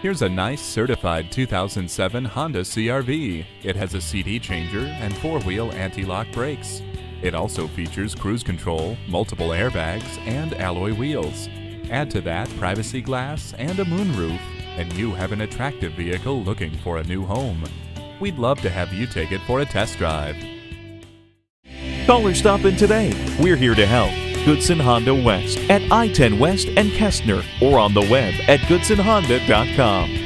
Here's a nice certified 2007 Honda CRV. It has a CD changer and four-wheel anti-lock brakes. It also features cruise control, multiple airbags, and alloy wheels. Add to that privacy glass and a moonroof, and you have an attractive vehicle looking for a new home. We'd love to have you take it for a test drive. Call or stop in today. We're here to help. Goodson Honda West at I 10 West and Gessner or on the web at goodsonhonda.com.